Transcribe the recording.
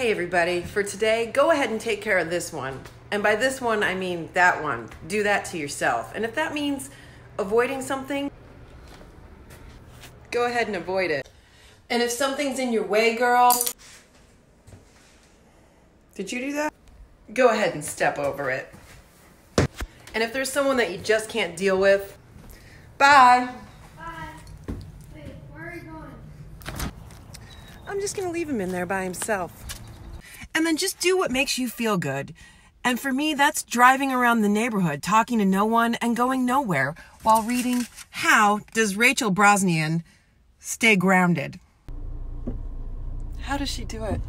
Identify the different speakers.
Speaker 1: Hey, everybody. For today, go ahead and take care of this one. And by this one, I mean that one. Do that to yourself. And if that means avoiding something, go ahead and avoid it. And if something's in your way, girl, did you do that? Go ahead and step over it. And if there's someone that you just can't deal with, bye.
Speaker 2: Bye. Wait, where are you going?
Speaker 1: I'm just going to leave him in there by himself. And then just do what makes you feel good. And for me, that's driving around the neighborhood, talking to no one and going nowhere while reading How Does Rachel Brosnahan Stay Grounded? How does she do it?